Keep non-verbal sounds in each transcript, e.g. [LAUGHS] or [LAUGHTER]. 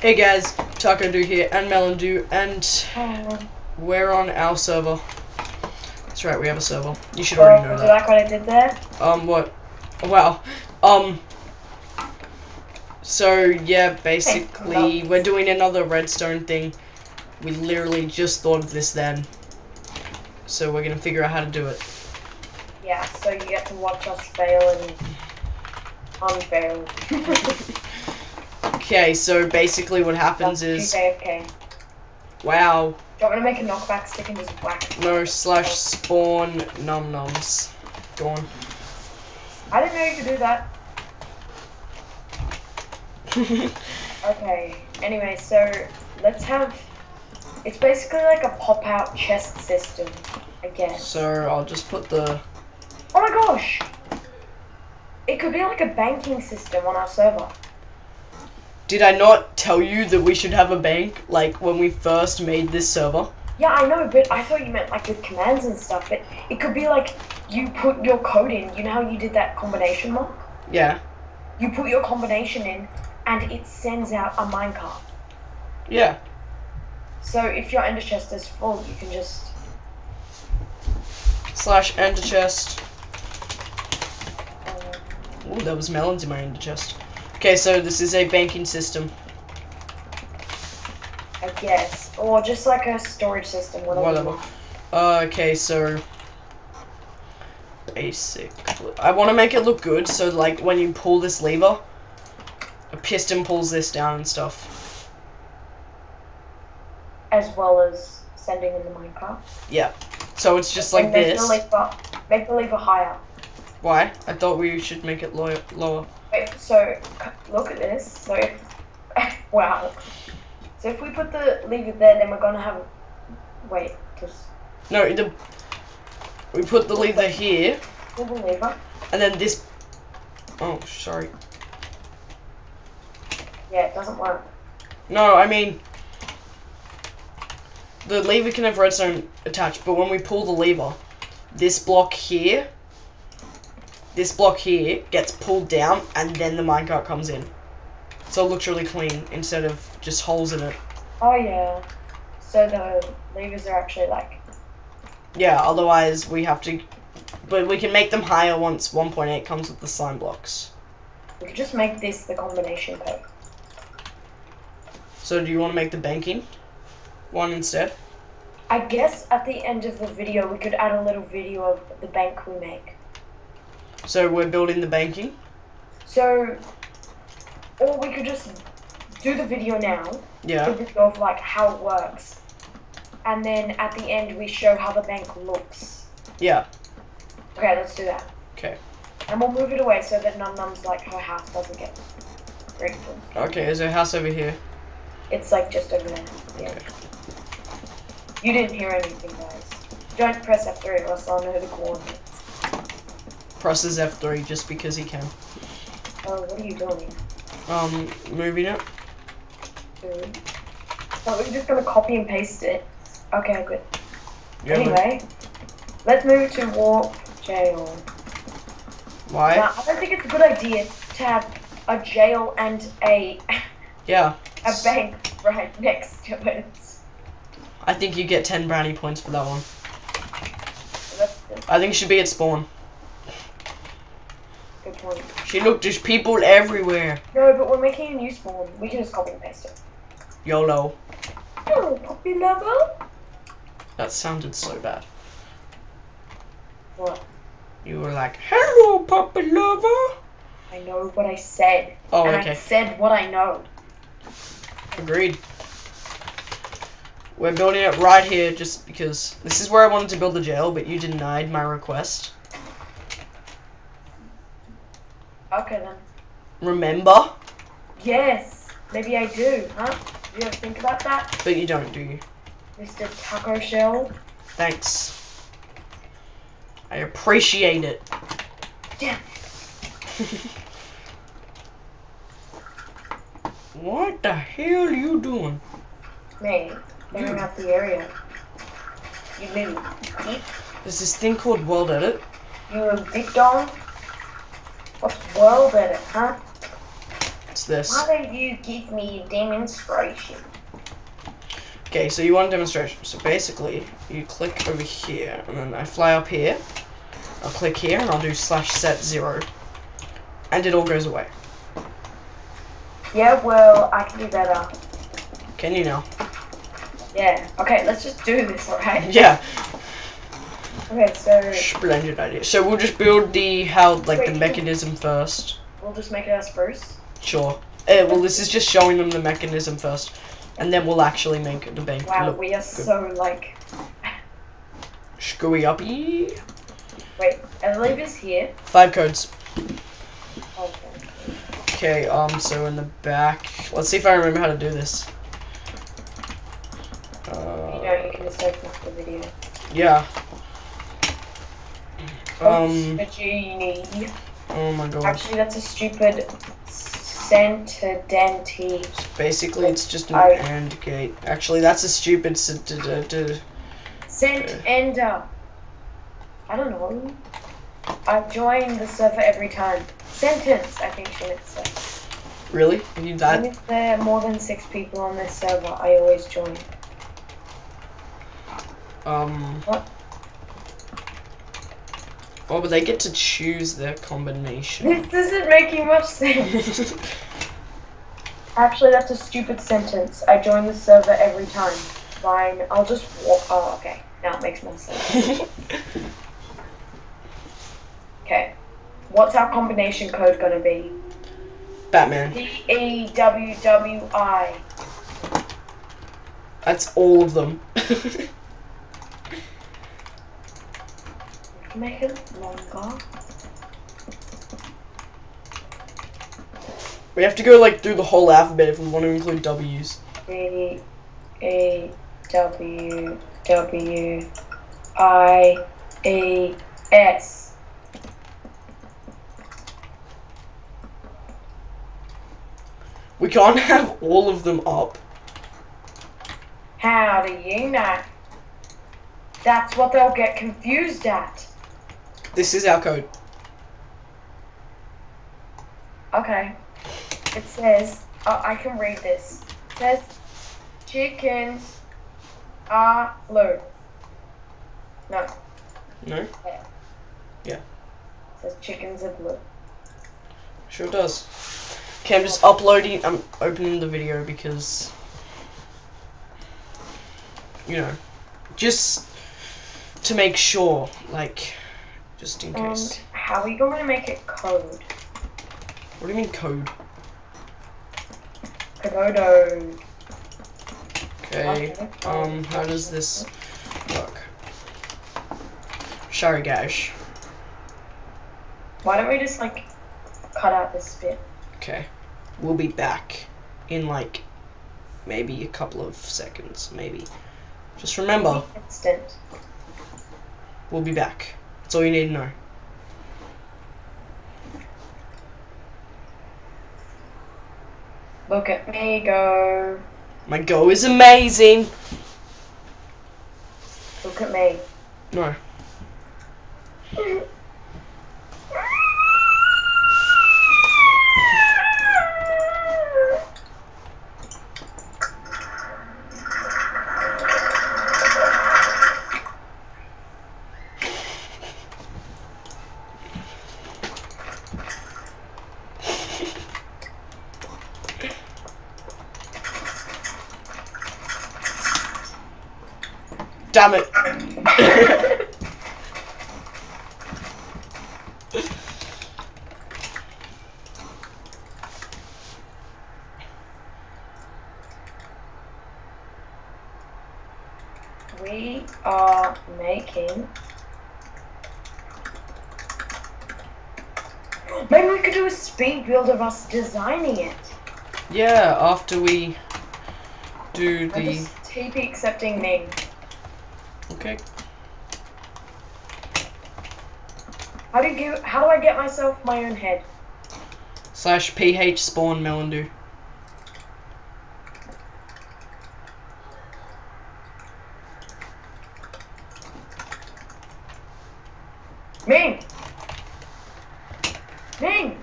Hey guys, Tacodeww here and Melon Do, and Oh, we're on our server. That's right, we have a server. You should already know do you that. like what I did there? Um, what? Wow. Um. So yeah, basically, we're doing another redstone thing. We literally just thought of this then. So we're gonna figure out how to do it. Yeah, so you get to watch us fail and unfail. [LAUGHS] Okay, so basically what happens is, AFK. wow, Do you want to make a knockback stick and just whack no slash spawn num nums. Go on. I didn't know you could do that. [LAUGHS] Okay. Anyway, so let's have. It's basically like a pop-out chest system, I guess. so I'll just put the Oh my gosh! It could be like a banking system on our server. Did I not tell you that we should have a bank, like, when we first made this server? Yeah, I know, but I thought you meant like with commands and stuff. But it could be like you put your code in. You know how you did that combination mark? Yeah. You put your combination in, and it sends out a minecart. Yeah. So if your ender chest is full, you can just. Slash ender chest. Uh, Ooh, there was melons in my ender chest. Okay, so this is a banking system. I guess, or just like a storage system. Whatever. Whatever. Uh, okay, so basic. I want to make it look good, so like when you pull this lever, a piston pulls this down and stuff. As well as sending in the minecart. Yeah. So it's just like And make this. The lever, make the lever higher. Why? I thought we should make it low- lower. Wait, so look at this. So if [LAUGHS] wow. So if we put the lever there, then we're gonna have. Wait, just No, the we put the lever here, pull the lever. and then this. Oh, sorry. Yeah, it doesn't work. No, I mean the lever can have redstone attached, but when we pull the lever, this block here, this block here gets pulled down, and then the minecart comes in. So it looks really clean instead of just holes in it. Oh yeah. So the levers are actually like. Yeah, otherwise we have to. But we can make them higher once 1.8 comes with the slime blocks. We could just make this the combination code. So do you want to make the banking one instead? I guess at the end of the video we could add a little video of the bank we make. So we're building the banking. So, or we could just do the video now, Yeah. the video of like how it works, and then at the end we show how the bank looks. Yeah. Okay, let's do that. Okay. And we'll move it away so that Num Num's like her house doesn't get breaked. Okay, there's a house over here. It's like just over there. Yeah. You didn't hear anything, guys. Don't press F3 or else I'll know the coordinates. Presses F3 just because he can. Oh, what are you doing? Um, moving it. Dude? Oh, we're just gonna copy and paste it. Okay, good. Yeah, Anyway, let's move to Warp Jail. Why? Now, I don't think it's a good idea to have a jail and a Yeah. a bank right next to it. I think you get 10 brownie points for that one. So that's a I think it should be at spawn. Good point. She look, there's people everywhere. No, but we're making a new spawn. We can just copy and paste it. YOLO. Oh, puppy lover. That sounded so bad. What? You were like, hello, puppy lover. I know what I said. Oh, and I okay. said what I know. Agreed. We're building it right here just because this is where I wanted to build the jail, but you denied my request. Okay then. Remember? Yes, maybe I do, huh? Do you ever think about that, But you don't, do you? Mr. Taco Shell? Thanks. I appreciate it. Damn. [LAUGHS] What the hell are you doing? Me, clearing out the area. You little beep. There's this thing called World Edit. You a big dog? What's world edit, huh? What's this? Why don't you give me a demonstration? Okay, so you want a demonstration. So basically, you click over here, and then I fly up here. I'll click here, and I'll do slash set zero. And it all goes away. Yeah, well, I can do better. Can you now? Yeah. Okay, let's just do this, alright? [LAUGHS] Yeah. Okay, so Splendid idea. So we'll just build the how like Wait, the mechanism first. we'll just make it as spruce. Sure. Uh, well, this is just showing them the mechanism first, and then we'll actually make the bank Wow, look we are so like. screwy uppy. Wait, I believe it's here. Five codes. Okay. Okay. Um. So in the back, let's see if I remember how to do this. You know, Uh, you can just open up the video. yeah. Um. a genie. Oh my god. Actually, that's a stupid center denti. Basically, it's just an I- AND gate. Actually, that's a stupid. Sent Yeah. ender. I don't know. I join the server every time. Sentence, I think she meant say. Really? You that? is there more than six people on this server, I always join. Um. What? Oh, but they get to choose their combination. This isn't making much sense. [LAUGHS] Actually, that's a stupid sentence. I join the server every time. Fine, I'll just walk. Oh, okay. Now it makes more sense. [LAUGHS] Okay. What's our combination code gonna be? Batman. D E W W I. That's all of them. [LAUGHS] Make it longer. we have to go like through the whole alphabet if we want to include W's. D E W W I E S. We can't have all of them up. How do you know? That's what they'll get confused at. This is our code. Okay. It says, oh, I can read this. It says, chickens uh, are blue. No, No? Yeah. It says chickens are blue. Sure does. Okay, I'm just uploading. I'm opening the video because, you know, just to make sure, like, just in And case. how are you going to make it code? What do you mean code? Komodo. Okay. Um, how does this work? Sharigash. Why don't we just like cut out this bit? Okay. We'll be back in like maybe a couple of seconds, maybe. Just remember, Instant. we'll be back. That's all you need to know. Look at me go. My go is amazing. Look at me. No. [LAUGHS] Damn it. We are making. Maybe we could do a speed build of us designing it. yeah, after we do the. TP accepting me. Okay. How do you? How do I get myself my own head? Slash ph spawn melandu. Ming. Ming.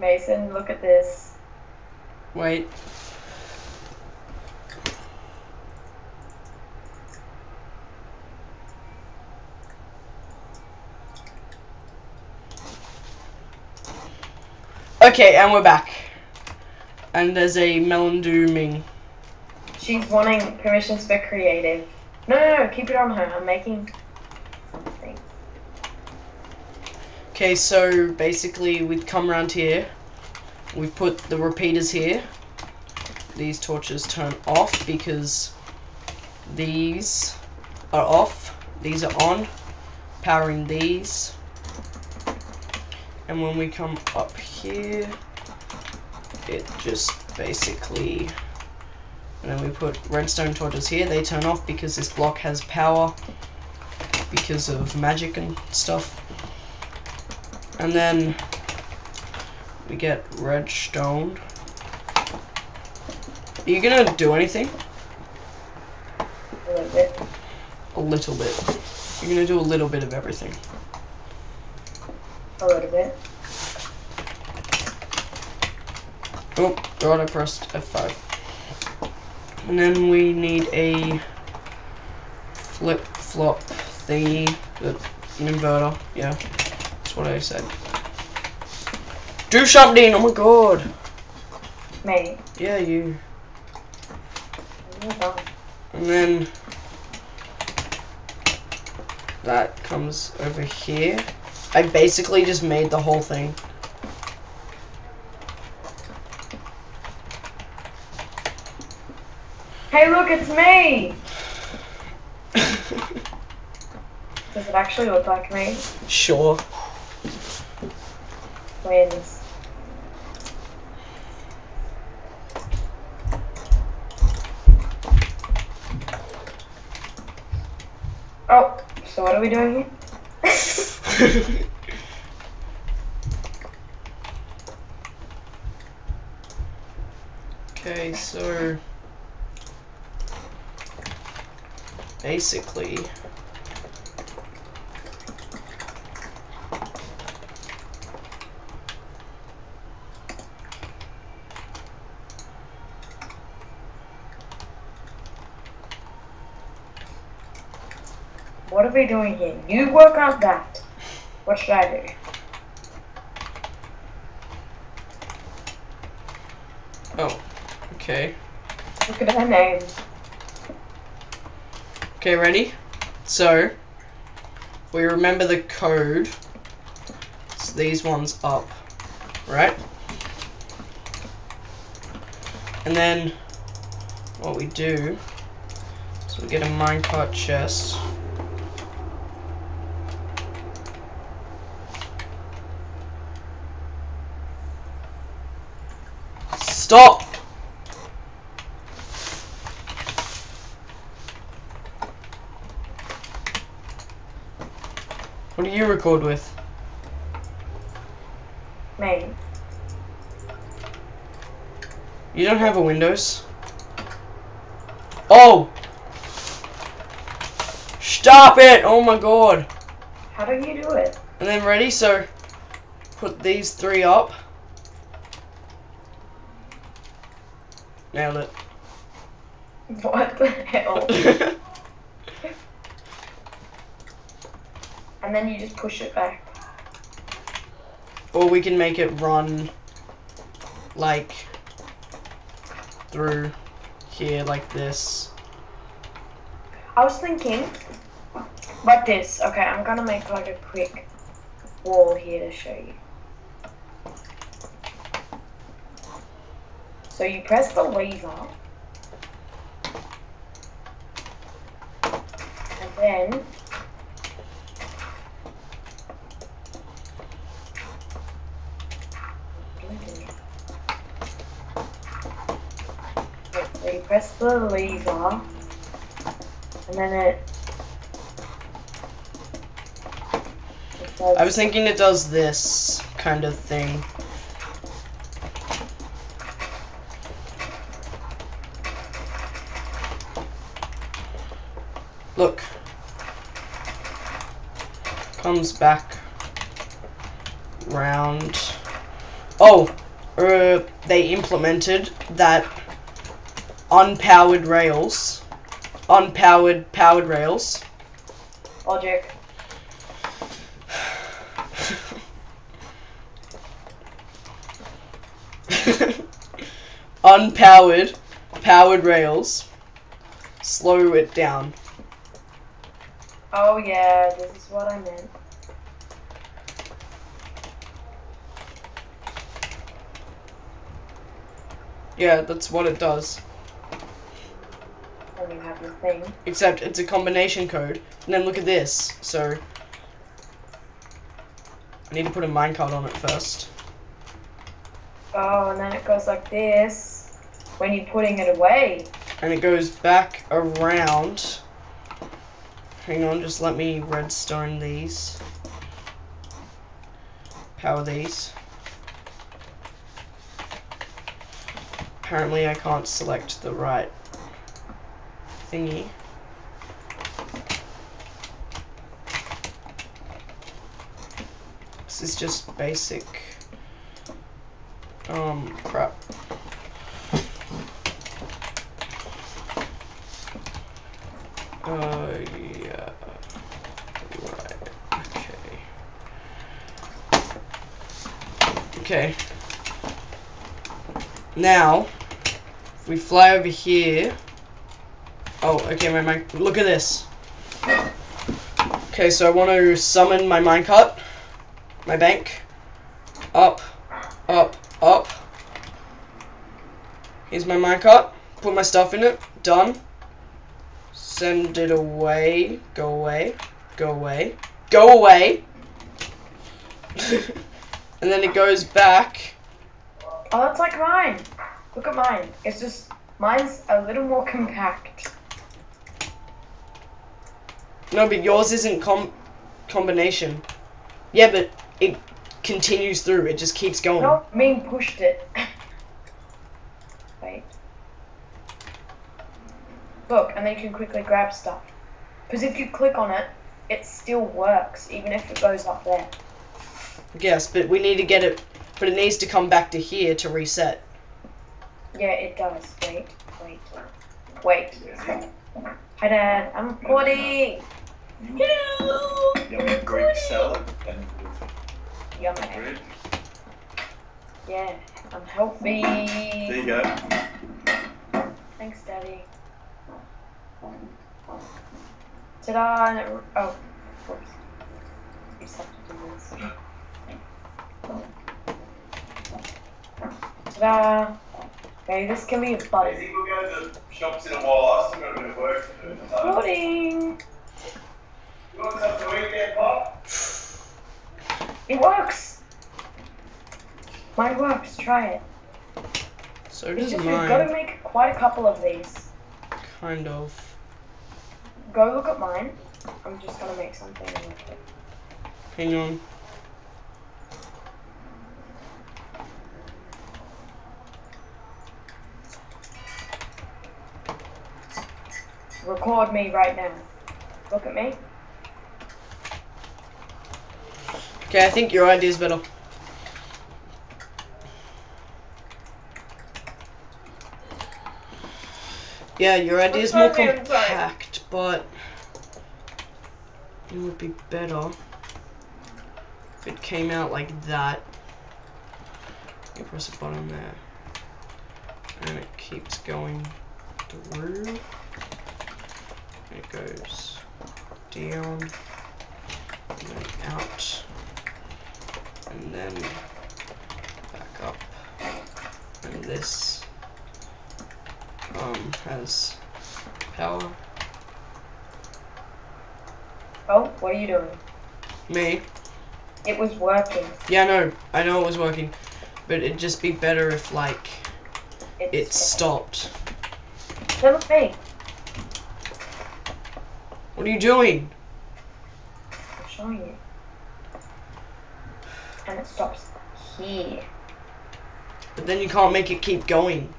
Mason, look at this. Wait. Okay, and we're back. And there's a melon dooming. She's wanting permissions for creative. No, no, no, keep it on her. I'm making something. Okay, so basically we've come around here. We've put the repeaters here. These torches turn off because these are off. These are on. Powering these. And when we come up here, it just basically and then we put redstone torches here. They turn off because this block has power because of magic and stuff. And then we get redstone. Are you gonna do anything? A little bit. A little bit. You're gonna do a little bit of everything. A little bit. Oh, God, I pressed F5. And then we need a flip flop thingy, an inverter. Yeah, that's what I said. Do something! Oh my god! Me? Yeah, you. And then that comes over here. I basically just made the whole thing. Hey, look, it's me! [LAUGHS] Does it actually look like me? sure. Oh, so what are we doing here? [LAUGHS] okay, so basically doing here? You work on that. What should I do? oh, okay. Look at her name. Okay, ready? So, we remember the code, it's these ones up, right? And then what we do is we get a minecart chest. Stop! What do you record with? Me. You don't have a Windows? Oh! Stop it! Oh my god! How do you do it? And then ready, so put these three up. Nailed it. What the hell? [LAUGHS] and then you just push it back. or we can make it run like through here like this. I was thinking like this. Okay, I'm gonna make like a quick wall here to show you. So you press the laser, and then so you press the laser, and then it I was thinking it does this kind of thing. Look. Comes back round. Oh, uh, they implemented that unpowered rails, unpowered powered rails. Logic. [LAUGHS] unpowered powered rails slow it down. Oh yeah, this is what I meant. Yeah, that's what it does. Then you have your thing. Except it's a combination code. And then look at this. So I need to put a minecart on it first. Oh, and then it goes like this when you're putting it away. And it goes back around. Hang on, just let me redstone these. Power these. Apparently I can't select the right thingy. This is just basic. Um, crap. Uh, yeah. Right. Okay. Okay. Now, if we fly over here. Oh, okay, my mic. Look at this. Okay, so I want to summon my minecart, my bank, up, up, up. Here's my minecart. Put my stuff in it. Done. Send it away. Go away. Go away. Go away. [LAUGHS] and then it goes back. Oh, that's like mine. Look at mine. It's just mine's a little more compact. No, but yours isn't com combination. Yeah, but it continues through. It just keeps going. No, me pushed it. [LAUGHS] Wait. Look, and then you can quickly grab stuff. Because if you click on it, it still works, even if it goes up there. Yes, but we need to get it. But it needs to come back to here to reset. Yeah, it does. Wait, wait, wait. Hi, Dad. I'm recording. Hello. Yummy Greek salad and Yummy. bread. Yeah, I'm healthy. There you go. Thanks, Daddy. Ta-da! Oh, whoops. You just have to do this. Ta-da! Okay, this can be a I button. think we'll go to the shops in a while. I still got a bit of work to do. So. Recording! You want something to eat there, Pop? It works! Mine works, try it. So It's does just we've got to make quite a couple of these. Kind of. Go look at mine. I'm just gonna make something. Hang on. Record me right now. Look at me. Okay, I think your idea is better. Yeah, your idea is more Let's go there, sorry. compact, but it would be better if it came out like that. You press a button there, and it keeps going through. It goes down, and then out, and then back up, and this um has power. Oh, what are you doing? Me. It was working. Yeah, no, I know it was working, but it'd just be better if like It's it stopped. Then look at me. What are you doing? I'm showing you. and it stops here. But then you can't make it keep going.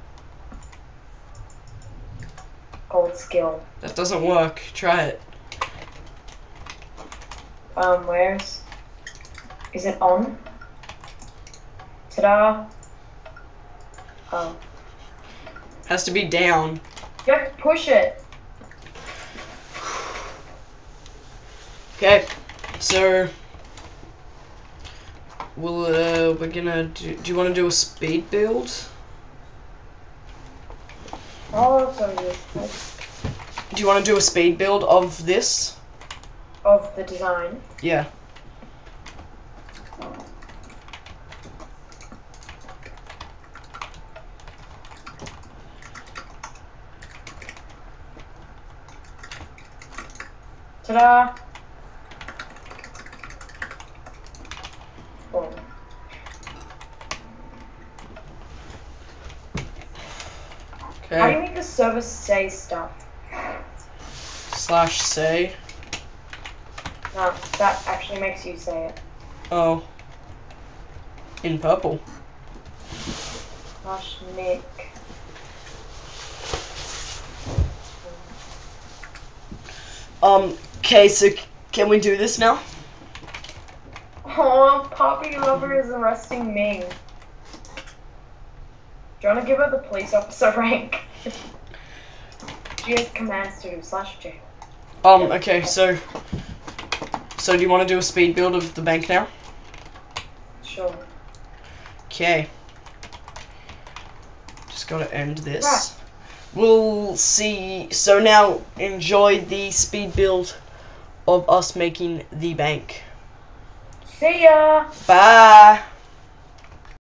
Gold skill. That doesn't work. Try it. Um, where's? Is it on? Ta-da! Oh, Has to be down. you have to push it. Okay, so we'll uh, we're gonna do. Do you want to do a speed build? Oh. Do you want to do a speed build of this? Of the design. Yeah. Ta-da! Boom. How do you Okay. make the server say stuff? Slash say. No, that actually makes you say it. Oh. In purple. Slash Nick. Um. Okay. So can we do this now? Oh, Poppy Lover is arresting Ming. Do you want to give her the police officer [LAUGHS] rank? Has commands to slash J. Um. Okay. So. So do you want to do a speed build of the bank now? Sure. Okay. Just gotta end this. Right. We'll see. So now, enjoy the speed build of us making the bank. See ya! Bye.